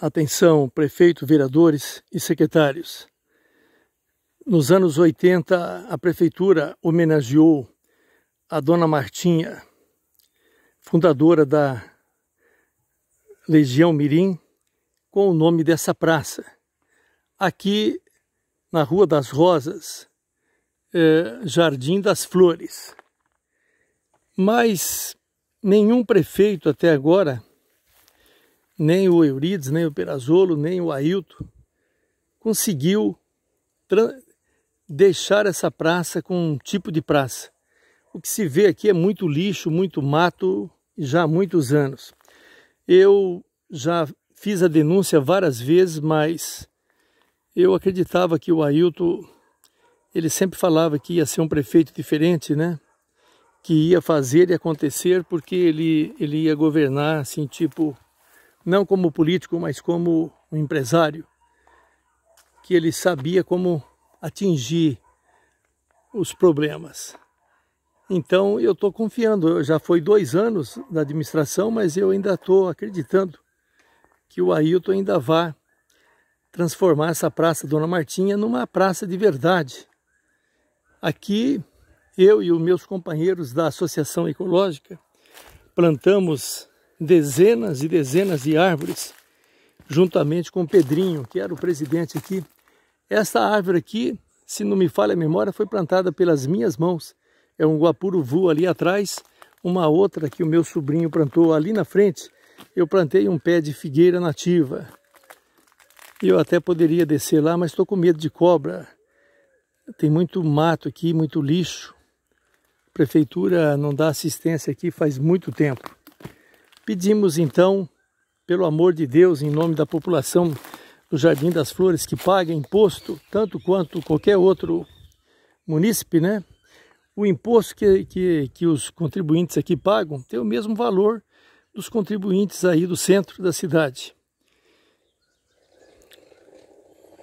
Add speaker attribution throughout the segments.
Speaker 1: Atenção, prefeito, vereadores e secretários. Nos anos 80, a prefeitura homenageou a dona Martinha, fundadora da Legião Mirim, com o nome dessa praça. Aqui na Rua das Rosas, é, Jardim das Flores. Mas nenhum prefeito até agora nem o Eurides, nem o Perazolo, nem o Ailton conseguiu deixar essa praça com um tipo de praça. O que se vê aqui é muito lixo, muito mato, já há muitos anos. Eu já fiz a denúncia várias vezes, mas eu acreditava que o Ailton, ele sempre falava que ia ser um prefeito diferente, né? Que ia fazer e acontecer porque ele, ele ia governar assim, tipo, não como político, mas como um empresário, que ele sabia como atingir os problemas. Então eu estou confiando, já foi dois anos da administração, mas eu ainda estou acreditando que o Ailton ainda vai transformar essa Praça Dona Martinha numa praça de verdade. Aqui, eu e os meus companheiros da Associação Ecológica plantamos dezenas e dezenas de árvores, juntamente com o Pedrinho, que era o presidente aqui. Esta árvore aqui, se não me falha a memória, foi plantada pelas minhas mãos. É um guapuruvu ali atrás, uma outra que o meu sobrinho plantou ali na frente. Eu plantei um pé de figueira nativa. Eu até poderia descer lá, mas estou com medo de cobra. Tem muito mato aqui, muito lixo. A prefeitura não dá assistência aqui faz muito tempo. Pedimos então, pelo amor de Deus, em nome da população do Jardim das Flores, que paga imposto, tanto quanto qualquer outro munícipe, né? O imposto que, que, que os contribuintes aqui pagam tem o mesmo valor dos contribuintes aí do centro da cidade.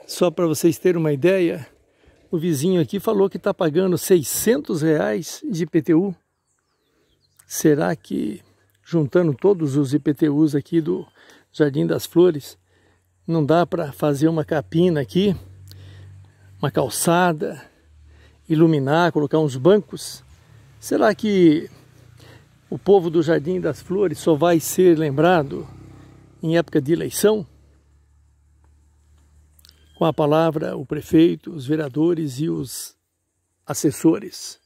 Speaker 1: Só para vocês terem uma ideia, o vizinho aqui falou que está pagando 600 reais de IPTU. Será que juntando todos os IPTUs aqui do Jardim das Flores, não dá para fazer uma capina aqui, uma calçada, iluminar, colocar uns bancos? Será que o povo do Jardim das Flores só vai ser lembrado em época de eleição? Com a palavra, o prefeito, os vereadores e os assessores.